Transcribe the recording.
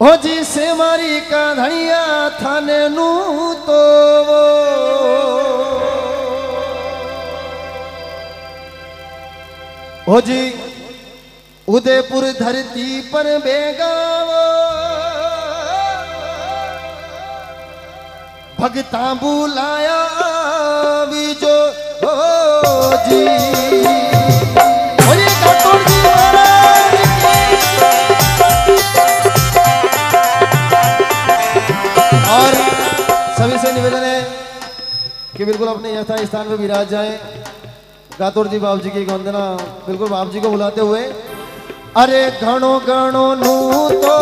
हो जी से मारी का धनिया थाने नू तो वो हो जी उदयपुर धरती पर बेगाव भगता बुलाया सभी से निवेदन है कि बिल्कुल अपने यथा स्थान पर विराज जाए। गातुर जी बाबू जी की वंदना बिल्कुल बाबू जी को बुलाते हुए, अरे घणो घणो नू तो